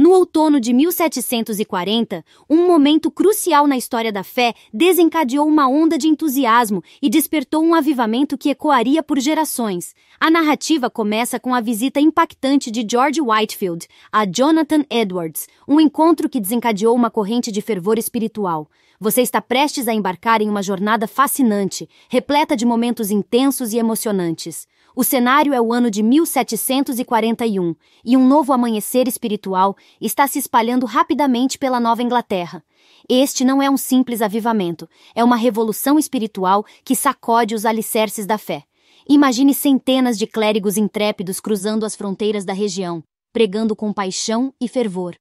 No outono de 1740, um momento crucial na história da fé desencadeou uma onda de entusiasmo e despertou um avivamento que ecoaria por gerações. A narrativa começa com a visita impactante de George Whitefield a Jonathan Edwards, um encontro que desencadeou uma corrente de fervor espiritual. Você está prestes a embarcar em uma jornada fascinante, repleta de momentos intensos e emocionantes. O cenário é o ano de 1741 e um novo amanhecer espiritual está se espalhando rapidamente pela Nova Inglaterra. Este não é um simples avivamento, é uma revolução espiritual que sacode os alicerces da fé. Imagine centenas de clérigos intrépidos cruzando as fronteiras da região, pregando com paixão e fervor.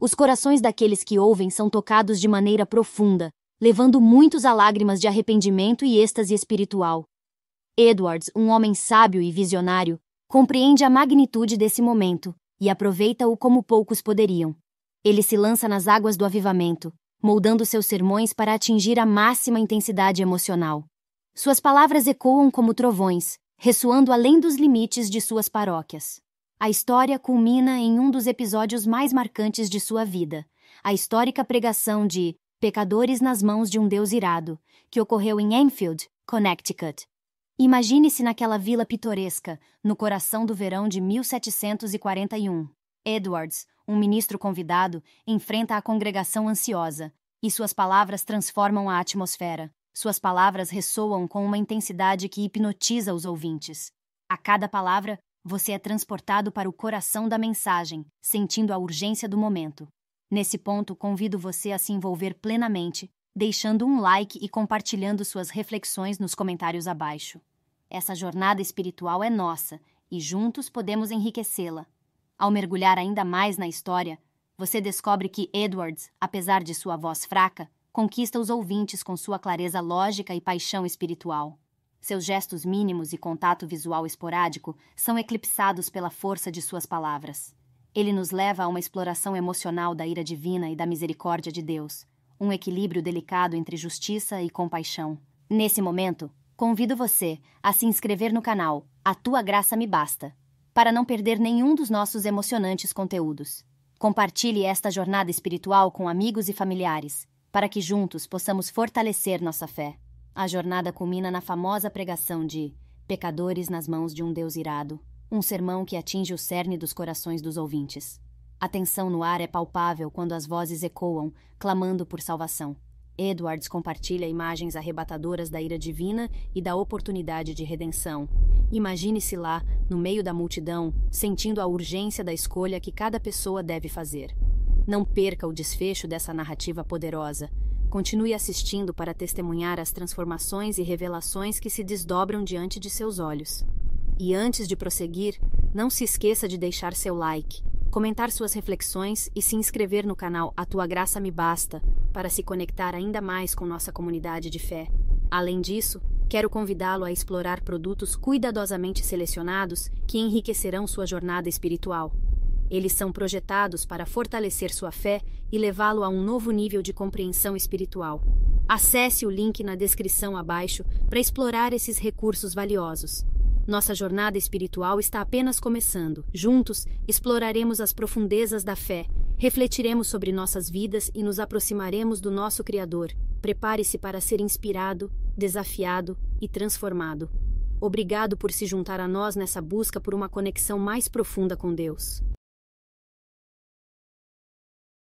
Os corações daqueles que ouvem são tocados de maneira profunda, levando muitos a lágrimas de arrependimento e êxtase espiritual. Edwards, um homem sábio e visionário, compreende a magnitude desse momento e aproveita-o como poucos poderiam. Ele se lança nas águas do avivamento, moldando seus sermões para atingir a máxima intensidade emocional. Suas palavras ecoam como trovões, ressoando além dos limites de suas paróquias. A história culmina em um dos episódios mais marcantes de sua vida, a histórica pregação de Pecadores nas mãos de um Deus irado, que ocorreu em Enfield, Connecticut, Imagine-se naquela vila pitoresca, no coração do verão de 1741. Edwards, um ministro convidado, enfrenta a congregação ansiosa, e suas palavras transformam a atmosfera. Suas palavras ressoam com uma intensidade que hipnotiza os ouvintes. A cada palavra, você é transportado para o coração da mensagem, sentindo a urgência do momento. Nesse ponto, convido você a se envolver plenamente, deixando um like e compartilhando suas reflexões nos comentários abaixo. Essa jornada espiritual é nossa e juntos podemos enriquecê-la. Ao mergulhar ainda mais na história, você descobre que Edwards, apesar de sua voz fraca, conquista os ouvintes com sua clareza lógica e paixão espiritual. Seus gestos mínimos e contato visual esporádico são eclipsados pela força de suas palavras. Ele nos leva a uma exploração emocional da ira divina e da misericórdia de Deus, um equilíbrio delicado entre justiça e compaixão. Nesse momento, convido você a se inscrever no canal A Tua Graça Me Basta, para não perder nenhum dos nossos emocionantes conteúdos. Compartilhe esta jornada espiritual com amigos e familiares, para que juntos possamos fortalecer nossa fé. A jornada culmina na famosa pregação de Pecadores nas mãos de um Deus irado, um sermão que atinge o cerne dos corações dos ouvintes. A tensão no ar é palpável quando as vozes ecoam, clamando por salvação. Edwards compartilha imagens arrebatadoras da ira divina e da oportunidade de redenção. Imagine-se lá, no meio da multidão, sentindo a urgência da escolha que cada pessoa deve fazer. Não perca o desfecho dessa narrativa poderosa. Continue assistindo para testemunhar as transformações e revelações que se desdobram diante de seus olhos. E antes de prosseguir, não se esqueça de deixar seu like comentar suas reflexões e se inscrever no canal A Tua Graça Me Basta para se conectar ainda mais com nossa comunidade de fé. Além disso, quero convidá-lo a explorar produtos cuidadosamente selecionados que enriquecerão sua jornada espiritual. Eles são projetados para fortalecer sua fé e levá-lo a um novo nível de compreensão espiritual. Acesse o link na descrição abaixo para explorar esses recursos valiosos. Nossa jornada espiritual está apenas começando. Juntos, exploraremos as profundezas da fé, refletiremos sobre nossas vidas e nos aproximaremos do nosso Criador. Prepare-se para ser inspirado, desafiado e transformado. Obrigado por se juntar a nós nessa busca por uma conexão mais profunda com Deus.